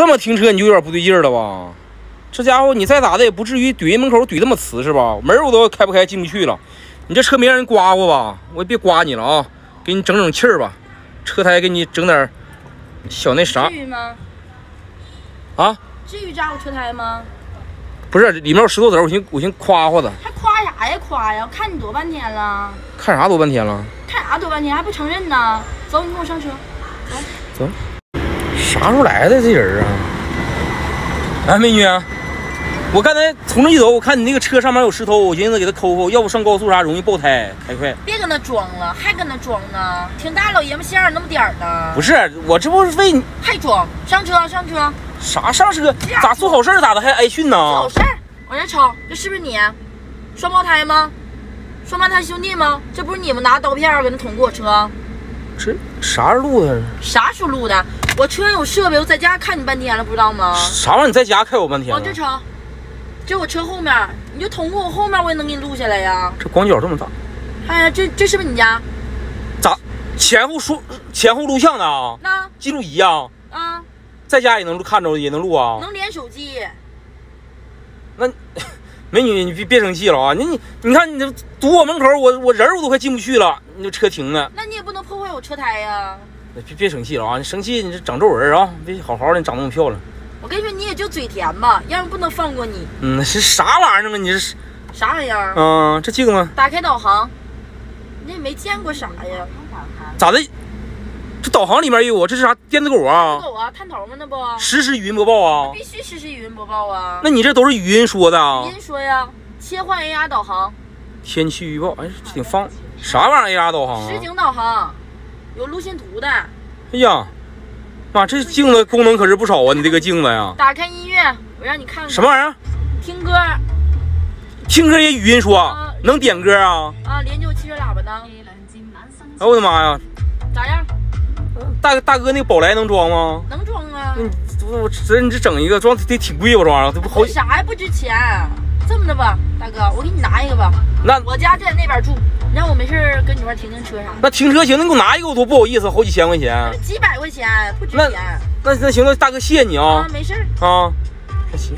这么停车你就有点不对劲了吧？这家伙你再咋的也不至于怼人门口怼那么瓷是吧？门我都开不开进不去了。你这车没让人刮过吧？我也别刮你了啊，给你整整气儿吧。车胎给你整点小那啥至于吗？啊？至于扎我车胎吗？不是，里面有石头子儿，我寻我寻夸夸他，还夸啥呀夸呀？我看你多半天了，看啥多半天了？看啥多半天还不承认呢？走，你跟我上车。啥时候来的这人啊？哎，美女，我刚才从这一走，我看你那个车上面有石头，我寻思给他抠抠，要不上高速啥容易爆胎，开快。别跟那装了，还跟那装呢？挺大老爷们相儿那么点儿呢？不是，我这不是为你还装？上车上车，啥上车，咋做好事儿咋的还挨训呢？好事儿往这瞅，这是不是你？双胞胎吗？双胞胎兄弟吗？这不是你们拿刀片儿给那捅过我车？这啥时候录的？啥时候录的？我车上有设备，我在家看你半天了，不知道吗？啥玩意儿？你在家看我半天了？往这瞅，这我车后面，你就捅过我后面，我也能给你录下来呀。这广角这么大，哎呀，这这是不是你家？咋前后说前后录像的啊？那记录仪啊，啊，在家也能录，看着也能录啊？能连手机。那美女，你别别生气了啊！你你你看你这堵我门口，我我人我都快进不去了，你这车停的。那你破坏我车胎呀。别别生气了啊！你生气你这长皱纹啊！别好好的，你长那么漂亮。我跟你说，你也就嘴甜吧，要不不能放过你。嗯，是啥玩意儿啊？你这是啥玩意儿？嗯，这镜子打开导航，你也没见过啥呀？咋的？这导航里面也有啊？这是啥电子狗啊？狗啊，探头吗？那不实时语音播报啊？必须实时语音播报啊。那你这都是语音说的啊？语音说呀，切换 AR 导航，天气预报，哎，挺方。啥玩意儿 AR 导航啊？实景导航，有路线图的。哎呀，妈，这镜子功能可是不少啊！你这个镜子呀，打开音乐，我让你看看。什么玩意儿？听歌听歌也语音说啊，能点歌啊？啊，连接我汽车喇叭呢。哎我的妈呀！咋样？大大哥，那个宝来能装吗？能装啊？那你我这你这整一个装得挺贵吧？这玩意儿，这不好啥也不值钱。这么的吧，大哥，我给你拿一个吧。那我家就在那边住，你让我没事儿跟你一块儿停停车啥的。那停车行，那你给我拿一个，我多不好意思，好几千块钱。几百块钱不值那钱那那行，那大哥谢谢你啊啊，没事儿。啊，还行。